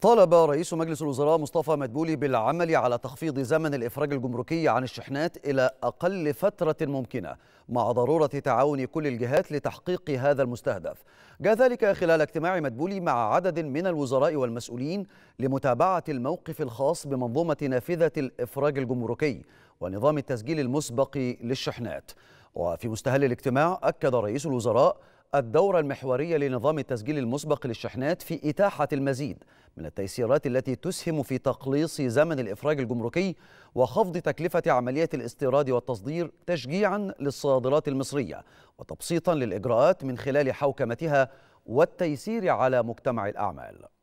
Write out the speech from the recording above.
طالب رئيس مجلس الوزراء مصطفى مدبولي بالعمل على تخفيض زمن الإفراج الجمركي عن الشحنات إلى أقل فترة ممكنة مع ضرورة تعاون كل الجهات لتحقيق هذا المستهدف. جاء ذلك خلال اجتماع مدبولي مع عدد من الوزراء والمسؤولين لمتابعة الموقف الخاص بمنظومة نافذة الإفراج الجمركي ونظام التسجيل المسبق للشحنات. وفي مستهل الاجتماع أكد رئيس الوزراء الدور المحوري لنظام التسجيل المسبق للشحنات في إتاحة المزيد من التيسيرات التي تسهم في تقليص زمن الإفراج الجمركي وخفض تكلفة عملية الاستيراد والتصدير تشجيعا للصادرات المصرية وتبسيطا للإجراءات من خلال حوكمتها والتيسير على مجتمع الأعمال.